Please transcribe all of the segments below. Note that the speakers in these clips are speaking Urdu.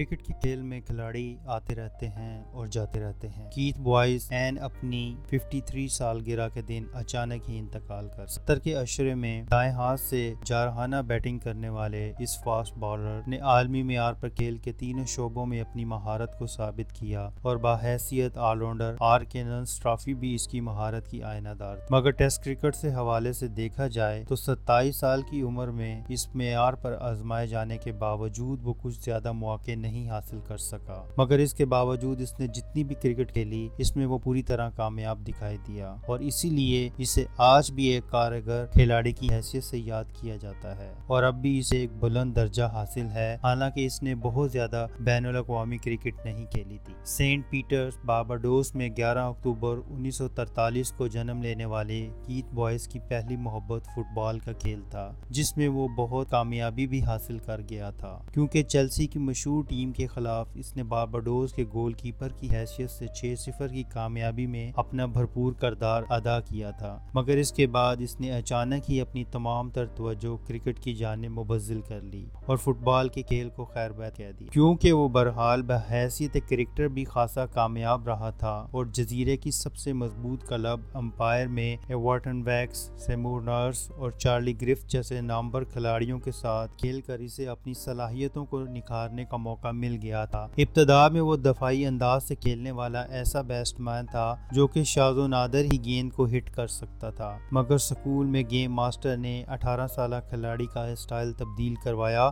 کرکٹ کے کھیل میں کھلاڑی آتے رہتے ہیں اور جاتے رہتے ہیں۔ کیت بوائز این اپنی 53 سال گرہ کے دن اچانک ہی انتقال کر ستر کے اشرے میں دائیں ہاتھ سے جارحانہ بیٹنگ کرنے والے اس فاسٹ بالر نے عالمی معیار پر کھیل کے تینوں شعبوں میں اپنی مہارت کو ثابت کیا اور باحیثیت آل راؤنڈر آر کیننس ٹرافی بھی اس کی مہارت کی آئینہ دار مگر ٹیسٹ کرکٹ سے حوالے سے دیکھا جائے تو ستائیس سال کی عمر میں اس معیار پر آزمائے جانے کے باوجود وہ کچھ زیادہ مواقع نہیں نہیں حاصل کر سکا۔ مگر اس کے باوجود اس نے جتنی بھی کرکٹ کھیلی، اس میں وہ پوری طرح کامیاب دکھائی دیا۔ اور اسی لیے اسے آج بھی ایک کارگر کھلاڑی کی حیثیت سے یاد کیا جاتا ہے۔ اور اب بھی اسے ایک بلند درجہ حاصل ہے۔ حالانکہ اس نے بہت زیادہ بین الاقوامی کرکٹ نہیں کھیلی تھی۔ سینٹ پیٹرز باباڈوس میں گیارہ اکتوبر انیس سو ترتالیس کو جنم لینے والے کیت بوائز کی پہلی محبت فٹ بال کا کھیل تھا، جس میں وہ بہت کامیابی بھی حاصل کر گیا تھا۔ کیونکہ چیلسی کی مشہور ٹیم کے خلاف اس نے بارباڈوز کے گول کیپر کی حیثیت سے چھ صفر کی کامیابی میں اپنا بھرپور کردار ادا کیا تھا۔ مگر اس کے بعد اس نے اچانک ہی اپنی تمام تر توجہ کرکٹ کی جانب مبزل کر لی اور فٹ بال کے کھیل کو خیر بید کہہ دی۔ کیونکہ وہ برحال بحیثیت کرکٹر بھی خاصا کامیاب رہا تھا اور جزیرے کی سب سے مضبوط کلب امپائر میں ایوارٹن ویکس، سیمور نرس اور چارلی گرفت جیسے نامبر کھلاڑیوں کے ساتھ کھیل کر اسے اپنی صلاحیتوں کو نکھارنے کا موقع مل گیا تھا۔ ابتدا میں وہ دفاعی انداز سے کھیلنے والا ایسا بیسٹ مین تھا جو کہ شاز و نادر ہی گیند کو ہٹ کر سکتا تھا۔ مگر سکول میں گیم ماسٹر نے اٹھارہ سالہ کھلاڑی کا اسٹائل تبدیل کروایا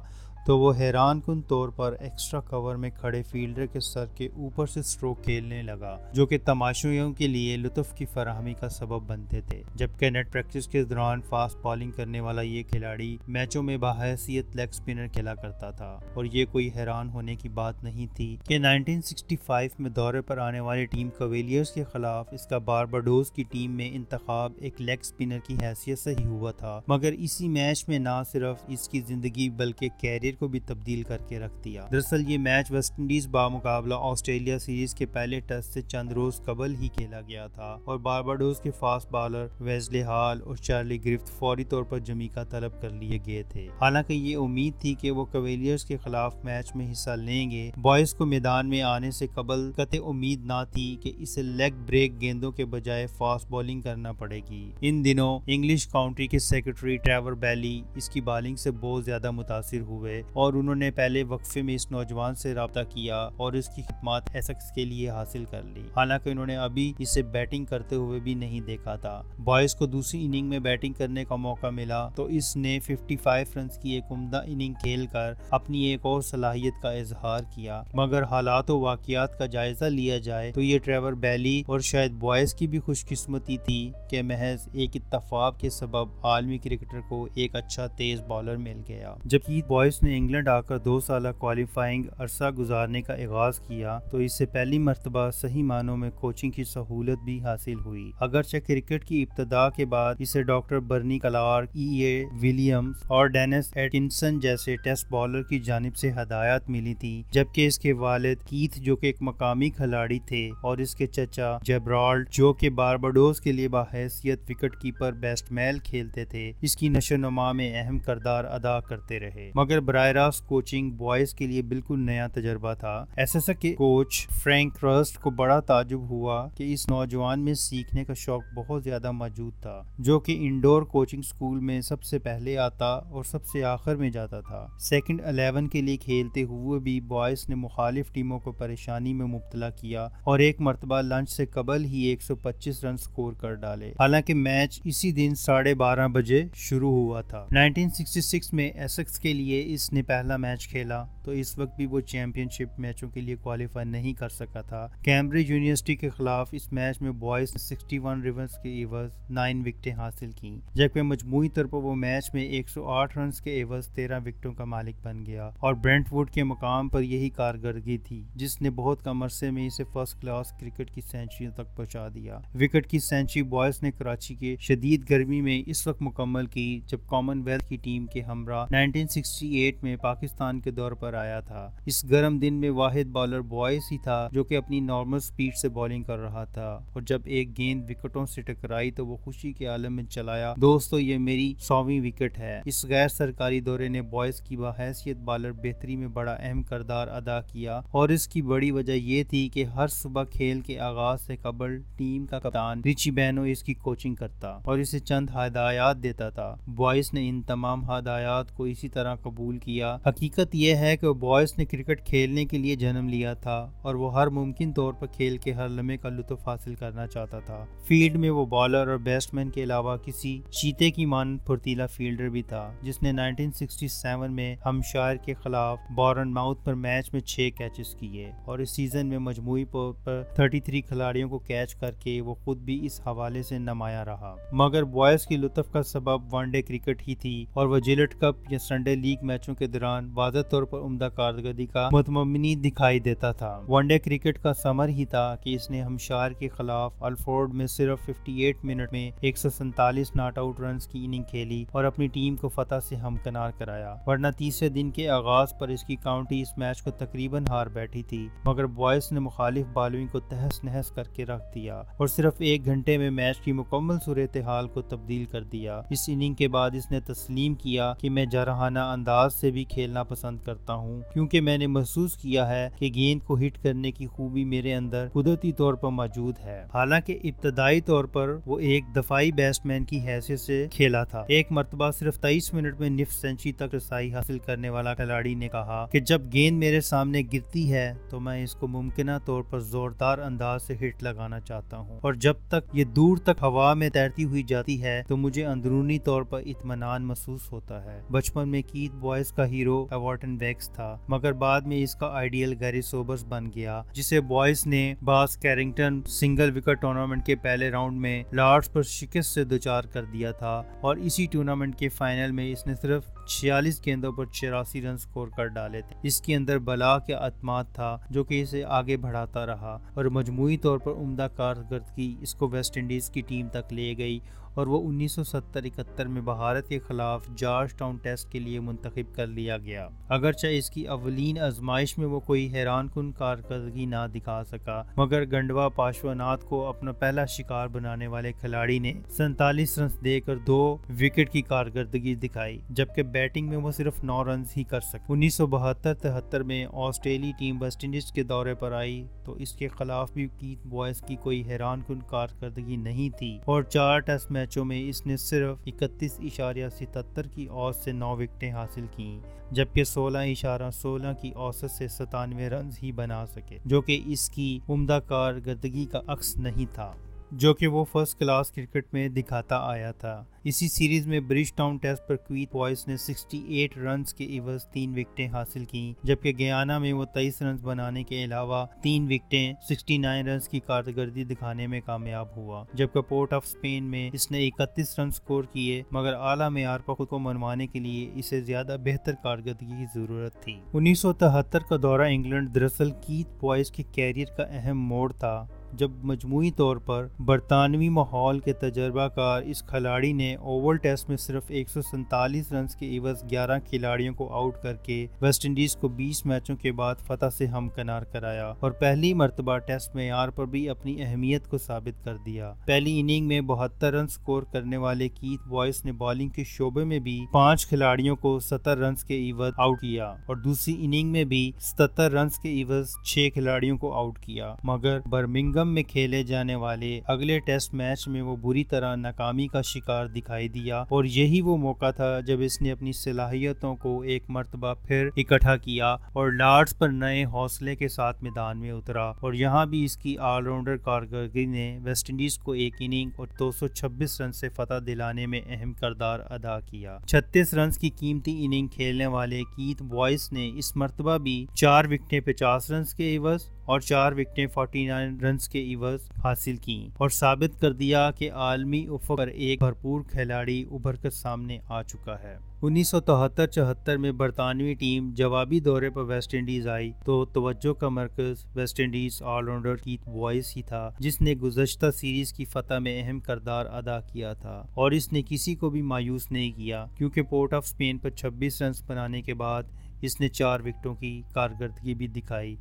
تو وہ حیران کن طور پر ایکسٹرا کور میں کھڑے فیلڈر کے سر کے اوپر سے سٹروک کھیلنے لگا، جو کہ تماشائیوں کے لیے لطف کی فراہمی کا سبب بنتے تھے۔ جبکہ نیٹ پریکٹس کے دوران فاسٹ بالنگ کرنے والا یہ کھلاڑی میچوں میں باحیثیت لیگ سپنر کھیلا کرتا تھا۔ اور یہ کوئی حیران ہونے کی بات نہیں تھی کہ 1965 میں دورے پر آنے والی ٹیم کویلیئرز کے خلاف اس کا بارباڈوز کی ٹیم میں انتخاب ایک لیگ سپنر کی حیثیت سے ہی ہوا تھا۔ مگر اسی میچ میں نہ صرف اس کی زندگی بلکہ کیریئر کو بھی تبدیل کر کے رکھ دیا۔ دراصل یہ میچ ویسٹ انڈیز بامقابلہ آسٹریلیا سیریز کے پہلے ٹیسٹ سے چند روز قبل ہی کھیلا گیا تھا اور بارباڈوز کے فاسٹ بالر ویزلے ہال اور چارلی گرفت فوری طور پر جمیکا طلب کر لیے گئے تھے۔ حالانکہ یہ امید تھی کہ وہ کویلیئرز کے خلاف میچ میں حصہ لیں گے، بوائز کو میدان میں آنے سے قبل قطع امید نہ تھی کہ اسے لیگ بریک گیندوں کے بجائے فاسٹ بالنگ کرنا پڑے گی۔ ان دنوں انگلش کاؤنٹری کے سیکرٹری ٹریور بیلی اس کی بالنگ سے بہت زیادہ متاثر ہوئے۔ اور انہوں نے پہلے وقفے میں اس نوجوان سے رابطہ کیا اور اس کی خدمات ایسکس کے لیے حاصل کر لی۔ حالانکہ انہوں نے ابھی اسے بیٹنگ کرتے ہوئے بھی نہیں دیکھا تھا۔ بوائز کو دوسری اننگ میں بیٹنگ کرنے کا موقع ملا تو اس نے 55 رنز کی ایک عمدہ اننگ کھیل کر اپنی ایک اور صلاحیت کا اظہار کیا۔ مگر حالات و واقعات کا جائزہ لیا جائے تو یہ ٹریور بیلی اور شاید بوائز کی بھی خوش قسمتی تھی کہ محض ایک اتفاق کے سبب عالمی کرکٹر کو ایک اچھا تیز بالر مل گیا۔ جبکہ بوائز نے نے انگلینڈ آ کر دو سالہ کوالیفائنگ عرصہ گزارنے کا آغاز کیا تو اس سے پہلی مرتبہ صحیح معنوں میں کوچنگ کی سہولت بھی حاصل ہوئی۔ اگرچہ کرکٹ کی ابتدا کے بعد اسے doctor Bernie Clarke E A Williams اور ڈینس ایٹنسن جیسے ٹیسٹ بالر کی جانب سے ہدایات ملی تھی، جبکہ اس کے والد کیتھ جو کہ ایک مقامی کھلاڑی تھے اور اس کے چچا جیبرالڈ جو کہ بارباڈوز کے لیے باحیثیت وکٹ کیپر بیسٹ میل کھیلتے تھے، اس کی نشو نما میں اہم کردار ادا کرتے رہے۔ مگر براہ راست کوچنگ بوائز کے لیے بالکل نیا تجربہ تھا۔ ایس ایس کے کوچ فرینک رسٹ کو بڑا تعجب ہوا کہ اس نوجوان میں سیکھنے کا شوق بہت زیادہ موجود تھا، جو کہ انڈور کوچنگ سکول میں سب سے پہلے آتا اور سب سے آخر میں جاتا تھا۔ سیکنڈ الیون کے لیے کھیلتے ہوئے بھی بوائز نے مخالف ٹیموں کو پریشانی میں مبتلا کیا اور ایک مرتبہ لنچ سے قبل ہی ایک سو پچیس رن سکور کر ڈالے۔ حالانکہ میچ اسی دن ساڑھے بارہ بجے شروع ہوا تھا۔ 1966 میں ایسکس کے لیے اس نے پہلا میچ کھیلا تو اس وقت بھی وہ چیمپئن شپ میچوں کے لیے کوالیفائی نہیں کر سکا تھا۔ کیمبرج یونیورسٹی کے خلاف اس میچ میں بوائز نے سکسٹی ون ریونز کے ایوز نائن وکٹیں حاصل کی جبکہ مجموعی طور پر وہ میچ میں ایک سو آٹھ رنز کے ایوز تیرہ وکٹوں کا مالک بن گیا اور برینٹ ووڈ کے مقام پر یہی کارکردگی تھی جس نے بہت کم عرصے میں اسے فرسٹ کلاس کرکٹ کی سینچریوں تک پہنچا دیا۔ وکٹ کی سینچری بوائز نے کراچی کے شدید گرمی میں اس وقت مکمل کی جب کامن ویلتھ کی ٹیم کے ہمراہ 1968 کرکٹ میں پاکستان کے دور پر آیا تھا۔ اس گرم دن میں واحد بالر بوائس ہی تھا جو کہ اپنی نارمل سپیڈ سے بالنگ کر رہا تھا۔ اور جب ایک گیند وکٹوں سے ٹکرائی تو وہ خوشی کے عالم میں چلایا، دوستو، یہ میری سوویں وکٹ ہے۔ اس غیر سرکاری دورے نے بوائس کی بحیثیت بالر بہتری میں بڑا اہم کردار ادا کیا۔ اور اس کی بڑی وجہ یہ تھی کہ ہر صبح کھیل کے آغاز سے قبل ٹیم کا کپتان ریچی بینو اس کی کوچنگ کرتا اور اسے چند ہدایات دیتا تھا۔ بوائس نے ان تمام ہدایات کو اسی طرح قبول کیا۔ حقیقت یہ ہے کہ بوائس نے کرکٹ کھیلنے کے لیے جنم لیا تھا اور وہ ہر ممکن طور پر کھیل کے ہر لمحے کا لطف حاصل کرنا چاہتا تھا۔ فیلڈ میں وہ بالر اور بیٹس مین کے علاوہ کسی چیتے کی مان پھرتیلا فیلڈر بھی تھا، جس نے 1967 میں ہم کے خلاف بورن ماؤتھ پر میچ میں چھ کیچز کیے اور اس سیزن میں مجموعی طور پر 33 کھلاڑیوں کو کیچ کر کے وہ خود بھی اس حوالے سے نمایاں رہا۔ مگر بوائز کی لطف کا سبب ون ڈے کرکٹ ہی تھی اور وہ جلٹ کپ یا سنڈے لیگ میچوں کے دوران واضح طور پر عمدہ کارکردگی کا متمنی دکھائی دیتا تھا۔ ون ڈے کرکٹ کا سمر ہی تھا کہ اس نے ہمشار کے خلاف الفورڈ میں صرف 58 منٹ میں 147 ناٹ آؤٹ رنز کی اننگ کھیلی اور اپنی ٹیم کو فتح سے ہمکنار کرایا۔ ورنہ تیسرے دن کے آغاز پر اس کی کاؤنٹی اس میچ کو تقریباً ہار بیٹھی تھی، مگر بوائس نے مخالف بالوئنگ کو تہس نہس کر کے رکھ دیا اور صرف ایک گھنٹے میں میچ کی مکمل صورتحال کو تبدیل کر دیا۔ اس اننگ کے بعد اس نے تسلیم کیا کہ میں جارحانہ انداز سے سے بھی کھیلنا پسند کرتا ہوں۔ کیونکہ میں نے محسوس کیا ہے کہ گیند کو ہٹ کرنے کی خوبی میرے اندر قدرتی طور پر موجود ہے۔ حالانکہ ابتدائی طور پر وہ ایک دفاعی بیٹس مین کی حیثیت سے کھیلا تھا۔ ایک مرتبہ صرف تیئیس منٹ میں نف سینچری تک رسائی حاصل کرنے والا کھلاڑی نے کہا کہ جب گیند میرے سامنے گرتی ہے تو میں اس کو ممکنہ طور پر زوردار انداز سے ہٹ لگانا چاہتا ہوں۔ اور جب تک یہ دور تک ہوا میں تیرتی ہوئی جاتی ہے تو مجھے اندرونی طور پر اطمینان محسوس ہوتا ہے۔ بچپن میں کیت بوائز کا ہیرو ایوارٹن ویکس تھا، مگر بعد میں اس کا آئیڈیل گیری سوبرز بن گیا، جسے بوائز نے باس کیرنگٹن سنگل وکٹ ٹورنامنٹ کے پہلے راؤنڈ میں لارڈز پر شکست سے دوچار کر دیا تھا، اور اسی ٹورنامنٹ کے فائنل میں اس نے صرف چھیالیس گیندوں پر چوراسی رن سکور کر ڈالے تھے۔ اس کے اندر بلا کے اعتماد تھا جو کہ اسے آگے بڑھاتا رہا اور مجموعی طور پر عمدہ کارکردگی اس کو ویسٹ انڈیز کی ٹیم تک لے گئی اور وہ انیس سو ستر اکہتر میں بھارت کے خلاف جارج ٹاؤن ٹیسٹ کے لیے منتخب کر لیا گیا۔ اگرچہ اس کی اولین ازمائش میں وہ کوئی حیران کن کارکردگی نہ دکھا سکا، مگر گنڈوا پاشوانات کو اپنا پہلا شکار بنانے والے کھلاڑی نے سینتالیس رنز دے کر دو وکٹ کی کارکردگی دکھائی، جبکہ بیٹنگ میں وہ صرف نو رنز ہی کر سکے۔ انیس سو بہتر تہتر میں آسٹریلی ٹیم ویسٹ انڈیز کے دورے پر آئی، تو اس کے خلاف بھی کیت بوائز کی کوئی حیران کن کارکردگی نہیں تھی۔ اور چار ٹیسٹ میچوں میں اس نے صرف اکتیس اشاریہ ستتر کی اوسط سے نو وکٹیں حاصل کی جبکہ سولہ اشارہ سولہ کی اوسط سے ستانوے رنز ہی بنا سکے، جو کہ اس کی عمدہ کارکردگی کا عکس نہیں تھا۔ جو کہ وہ فرسٹ کلاس کرکٹ میں دکھاتا آیا تھا۔ اسی سیریز میں برج ٹاؤن ٹیسٹ پر کویت بوائز نے 68 رنز کے عوض تین وکٹیں حاصل کیں، جبکہ گیانا میں وہ تیئیس رنز بنانے کے علاوہ تین وکٹیں 69 رنز کی کارکردگی دکھانے میں کامیاب ہوا۔ جبکہ پورٹ آف اسپین میں اس نے اکتیس رن سکور کیے، مگر اعلیٰ معیار پر خود کو منوانے کے لیے اسے زیادہ بہتر کارکردگی کی ضرورت تھی۔ انیس سو تہتر کا دورہ انگلینڈ دراصل کیت بوائز کے کیریئر کا اہم موڑ تھا۔ جب مجموعی طور پر برطانوی ماحول کے تجربہ کار اس کھلاڑی نے اوول ٹیسٹ میں صرف ایک سو سینتالیس رنز کے عوض گیارہ کھلاڑیوں کو آؤٹ کر کے ویسٹ انڈیز کو بیس میچوں کے بعد فتح سے ہمکنار کرایا اور پہلی مرتبہ ٹیسٹ معیار پر بھی اپنی اہمیت کو ثابت کر دیا۔ پہلی اننگ میں بہتر رن سکور کرنے والے کیت بوائس نے بالنگ کے شعبے میں بھی پانچ کھلاڑیوں کو ستر رنز کے عوض آؤٹ کیا اور دوسری اننگ میں بھی ستر رنز کے عوض چھ کھلاڑیوں کو آؤٹ کیا، مگر برمنگ میں کھیلے جانے والے اگلے ٹیسٹ میچ میں وہ بری طرح ناکامی کا شکار دکھائی دیا اور یہی وہ موقع تھا جب اس نے اپنی صلاحیتوں کو ایک مرتبہ پھر اکٹھا کیا اور لارڈز پر نئے حوصلے کے ساتھ میدان میں اترا اور یہاں بھی اس کی آل راؤنڈر کارکردگی نے ویسٹ انڈیز کو ایک اننگ اور دو سو چھبیس رن سے فتح دلانے میں اہم کردار ادا کیا۔ چھتیس رنز کی قیمتی اننگ کھیلنے والے کیت بوائس نے اس مرتبہ بھی چار وکٹیں پچاس رنز کے عوض اور چار وکٹیں 49 رنز کے عوض حاصل کی اور ثابت کر دیا کہ عالمی افق پر ایک بھرپور کھلاڑی ابھر کر سامنے آ چکا ہے۔ انیس سو تہتر چوہتر میں برطانوی ٹیم جوابی دورے پر ویسٹ انڈیز آئی تو توجہ کا مرکز West Indies all rounder Keith Boyce ہی تھا، جس نے گزشتہ سیریز کی فتح میں اہم کردار ادا کیا تھا۔ اور اس نے کسی کو بھی مایوس نہیں کیا، کیونکہ پورٹ آف اسپین پر چھبیس رنز بنانے کے بعد اس نے چار وکٹوں کی کارکردگی بھی دکھائی۔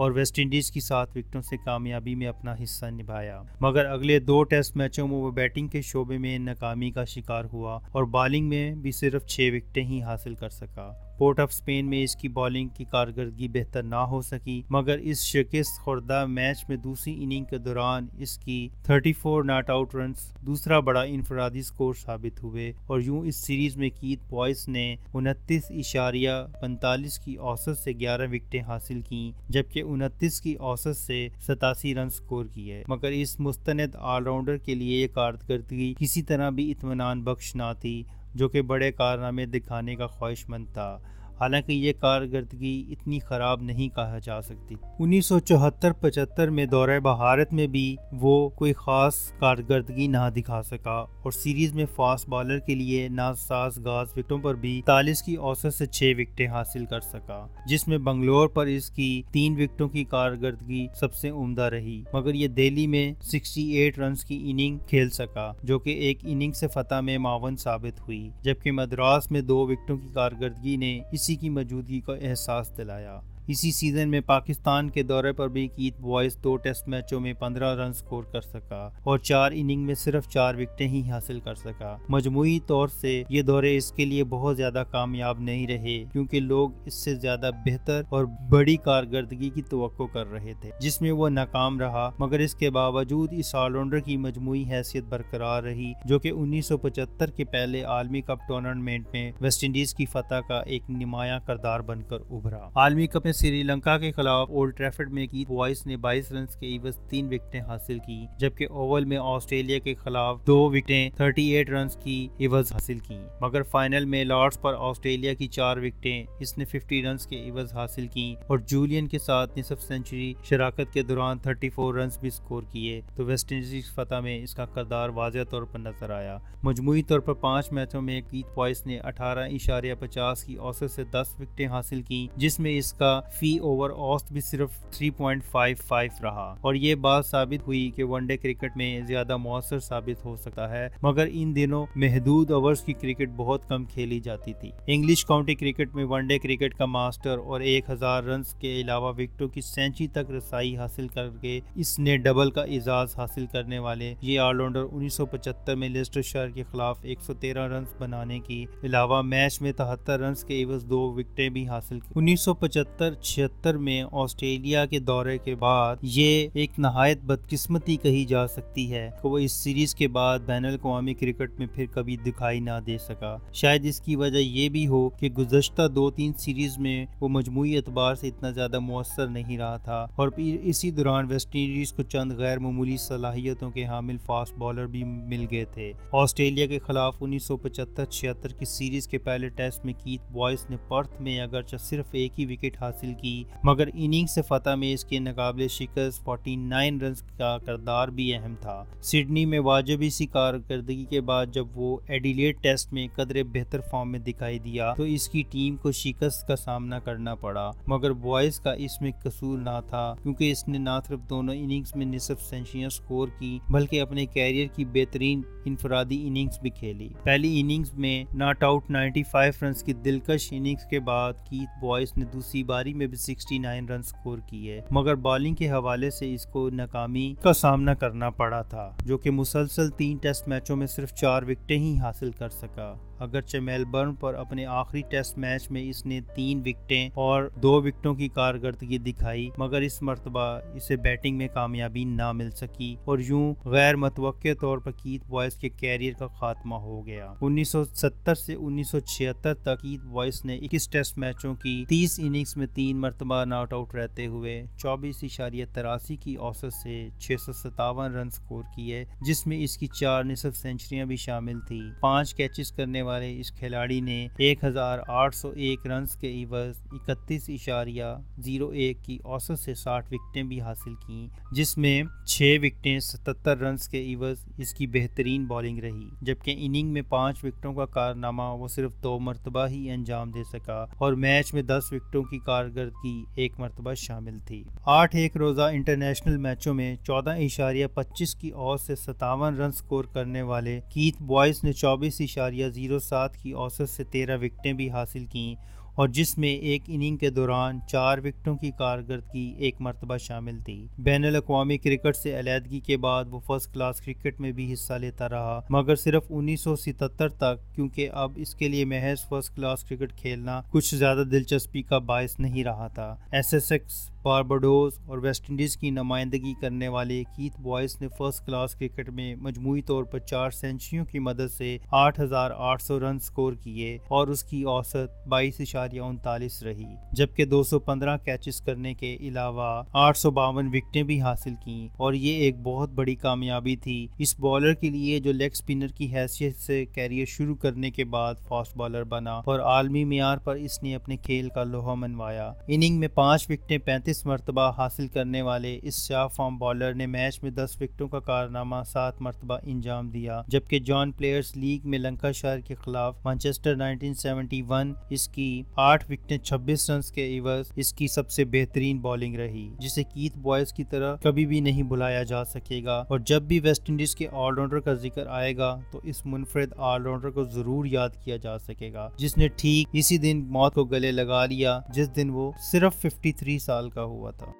اور ویسٹ انڈیز کی سات وکٹوں سے کامیابی میں اپنا حصہ نبھایا۔ مگر اگلے دو ٹیسٹ میچوں میں وہ بیٹنگ کے شعبے میں ناکامی کا شکار ہوا اور بالنگ میں بھی صرف چھ وکٹیں ہی حاصل کر سکا۔ پورٹ آف اسپین میں اس کی بالنگ کی کارکردگی بہتر نہ ہو سکی، مگر اس شکست خوردہ میچ میں دوسری اننگ کے دوران اس کی 34 ناٹ آؤٹ رنز دوسرا بڑا انفرادی سکور ثابت ہوئے اور یوں اس سیریز میں کیت بوائس نے انتیس اشاریہ پنتالیس کی اوسط سے گیارہ وکٹیں حاصل کیں، جبکہ انتیس کی اوسط سے ستاسی رن سکور کیے مگر اس مستند آل راؤنڈر کے لیے یہ کارکردگی کسی طرح بھی اطمینان بخش نہ تھی۔ جو کہ بڑے کارنامے دکھانے کا خواہش مند تھا۔ حالانکہ یہ کارکردگی اتنی خراب نہیں کہا جا سکتی۔ انیس سو چوہتر پچہتر میں دورہ بہارت میں بھی وہ کوئی خاص کارکردگی نہ دکھا سکا اور سیریز میں فاسٹ بالر کے لیے ناساز گاز وکٹوں پر بھی تالیس کی اوسط سے چھ وکٹیں حاصل کر سکا، جس میں بنگلور پر اس کی تین وکٹوں کی کارکردگی سب سے عمدہ رہی۔ مگر یہ دہلی میں سکسٹی ایٹ رنز کی اننگ کھیل سکا، جو کہ ایک اننگ سے فتح میں معاون ثابت ہوئی، جبکہ مدراس میں دو وکٹوں کی کارکردگی نے اسی کی موجودگی کا احساس دلایا۔ اسی سیزن میں پاکستان کے دورے پر بھی کیت بوائز دو ٹیسٹ میچوں میں پندرہ رن سکور کر سکا اور چار اننگ میں صرف چار وکٹیں ہی حاصل کر سکا۔ مجموعی طور سے یہ دورے اس کے لیے بہت زیادہ کامیاب نہیں رہے کیونکہ لوگ اس سے زیادہ بہتر اور بڑی کارکردگی کی توقع کر رہے تھے، جس میں وہ ناکام رہا۔ مگر اس کے باوجود اس آل راؤنڈر کی مجموعی حیثیت برقرار رہی، جو کہ انیس سو پچہتر کے پہلے عالمی کپ ٹورنامنٹ میں ویسٹ انڈیز کی فتح کا ایک نمایاں کردار بن کر ابھرا۔ عالمی کپ میں سری لنکا کے خلاف اولڈ ٹریفرڈ میں کی بوائس نے بائیس رنز کے عوض تین وکٹیں حاصل کی، جبکہ اوول میں آسٹریلیا کے خلاف دو وکٹیں 38 رنز کی عوض حاصل کی۔ مگر فائنل میں لارڈز پر آسٹریلیا کی چار وکٹیں اس نے 50 رنز کے عوض حاصل کی اور جولین کے ساتھ نصف سینچری شراکت کے دوران 34 رنز بھی سکور کیے۔ تو ویسٹ انڈیز فتح میں اس کا کردار واضح طور پر نظر آیا۔ مجموعی طور پر پانچ میچوں میں کیت بوائس نے اٹھارہ اشاریہ پچاس کی اوسط سے دس وکٹیں حاصل کی، جس میں اس کا فی اوور اوسط بھی صرف 3.55 رہا۔ اور یہ بات ثابت ہوئی کہ ون ڈے کرکٹ میں زیادہ مؤثر ثابت ہو سکتا ہے، مگر ان دنوں محدود اوورز کی کرکٹ بہت کم کھیلی جاتی تھی۔ انگلش کاؤنٹی کرکٹ میں ون ڈے کرکٹ کا ماسٹر اور ایک ہزار رنز کے علاوہ وکٹوں کی سینچری تک رسائی حاصل کر کے اس نے ڈبل کا اعزاز حاصل کرنے والے یہ آل راؤنڈر انیس سو پچہتر میں لیسٹر شہر کے خلاف ایک سو تیرہ رنز بنانے کی، علاوہ میچ میں تہتر رنز کے عوض دو وکٹیں بھی حاصل کی۔ انیس سو پچہتر چھہتر میں آسٹریلیا کے دورے کے بعد یہ ایک نہایت بدقسمتی کہی جا سکتی ہے کہ وہ اس سیریز کے بعد بین الاقوامی کرکٹ میں پھر کبھی دکھائی نہ دے سکا۔ شاید اس کی وجہ یہ بھی ہو کہ گزشتہ دو تین سیریز میں وہ مجموعی اعتبار سے اتنا زیادہ مؤثر نہیں رہا تھا اور پھر اسی دوران ویسٹ انڈیز کو چند غیر معمولی صلاحیتوں کے حامل فاسٹ بالر بھی مل گئے تھے۔ آسٹریلیا کے خلاف انیس سو پچہتر چھہتر کی سیریز کے پہلے ٹیسٹ میں کیت بوائس نے پرتھ میں اگرچہ صرف ایک ہی وکٹ حاصل کی۔ مگر اننگ سے فتح میں اس کے ناقابل شکست 49 رنز کا کردار بھی اہم تھا۔ سڈنی میں واجبی سی کارکردگی کے بعد جب وہ ایڈیلیٹ ٹیسٹ میں قدرے بہتر فارم میں دکھائی دیا، تو اس کی ٹیم کو شکست کا سامنا کرنا پڑا۔ مگر بوائز کا اس میں قصور نہ تھا، کیونکہ اس نے نہ صرف دونوں اننگز میں نصف سینچریاں سکور کی، بلکہ اپنے کیریئر کی بہترین انفرادی اننگز بھی کھیلی۔ پہلی اننگز میں ناٹ آؤٹ 95 رنز کی دلکش اننگز کے بعد کیت بوائز نے دوسری باری میں بھی 69 رن سکور کی ہے، مگر بالنگ کے حوالے سے اس کو ناکامی کا سامنا کرنا پڑا تھا، جو کہ مسلسل تین ٹیسٹ میچوں میں صرف چار وکٹیں ہی حاصل کر سکا۔ اگرچہ میلبرن پر اپنے آخری ٹیسٹ میچ میں اس نے تین وکٹیں اور دو وکٹوں کی کارکردگی دکھائی، مگر اس مرتبہ اسے بیٹنگ میں کامیابی نہ مل سکی اور یوں غیر متوقع طور پر کیت بوائس کے کیریئر کا خاتمہ ہو گیا۔ انیس سو ستر سے انیس سو چھہتر تک کیت بوائس نے اکیس ٹیسٹ میچوں کی تیس اننگز میں تین مرتبہ ناٹ آؤٹ رہتے ہوئے چوبیس اشاریہ تراسی کی اوسط سے چھ سو ستاون رن سکور کیے، جس میں اس کی چار نصف سینچریاں بھی شامل تھی پانچ کیچز کرنے والے والے اس کھلاڑی نے ایک ہزار آٹھ سو ایک رنز کے عوض اکتیس اشاریہ زیرو ایک کی اوسط سے ساٹھ وکٹیں بھی حاصل کی جس میں چھ وکٹیں ستتر رنز کے عوض اس کی بہترین بالنگ رہی۔ جبکہ اننگ میں پانچ وکٹوں کا کارنامہ وہ صرف دو مرتبہ ہی انجام دے سکا اور میچ میں دس وکٹوں کی کارکردگی ایک مرتبہ شامل تھی۔ آٹھ ایک روزہ انٹرنیشنل میچوں میں چودہ اشاریہ پچیس کی اوسط سے ستاون رن سکور کرنے والے کیت بوائز نے چوبیس اشاریہ زیرو سات کی اوسط سے تیرہ وکٹیں بھی حاصل کیں اور جس میں ایک اننگ کے دوران چار وکٹوں کی کارکردگی ایک مرتبہ شامل تھی۔ بین الاقوامی کرکٹ سے علیحدگی کے بعد وہ فرسٹ کلاس کرکٹ میں بھی حصہ لیتا رہا، مگر صرف انیس سو ستتر تک، کیونکہ اب اس کے لیے محض فرسٹ کلاس کرکٹ کھیلنا کچھ زیادہ دلچسپی کا باعث نہیں رہا تھا۔ ایس ایس ایکس، بارباڈوز اور ویسٹ انڈیز کی نمائندگی کرنے والے کیت بوائس نے فرسٹ کلاس کرکٹ میں مجموعی طور پر چار سینچریوں کی مدد سے آٹھ ہزار آٹھ سو رن سکور کیے اور اس کی اوسط بائیس اشاریہ انتالیس رہی، جبکہ دو سو پندرہ کیچز کرنے کے علاوہ آٹھ سو باون وکٹیں بھی حاصل کیں۔ اور یہ ایک بہت بڑی کامیابی تھی۔ اس بالر کے لیے جو لیگ سپنر کی حیثیت سے کیریئر شروع کرنے کے بعد فاسٹ بالر بنا اور عالمی معیار پر اس نے اپنے کھیل کا لوہا منوایا۔ اننگ میں پانچ وکٹیں پینتیس مرتبہ حاصل کرنے والے اس سیاہ فارم بالر نے میچ میں دس وکٹوں کا کارنامہ سات مرتبہ انجام دیا، جبکہ جان پلیئرز لیگ میں لنکا شہر کے خلاف مانچسٹر 1971 اس کی آٹھ وکٹیں چھبیس رنز کے عوض اس کی سب سے بہترین بالنگ رہی، جسے کیت بوائز کی طرح کبھی بھی نہیں بلایا جا سکے گا۔ اور جب بھی ویسٹ انڈیز کے آل راؤنڈر کا ذکر آئے گا تو اس منفرد آل راؤنڈر کو ضرور یاد کیا جا سکے گا، جس نے ٹھیک اسی دن موت کو گلے لگا لیا، جس دن وہ صرف 53 سال کا ہوا تھا۔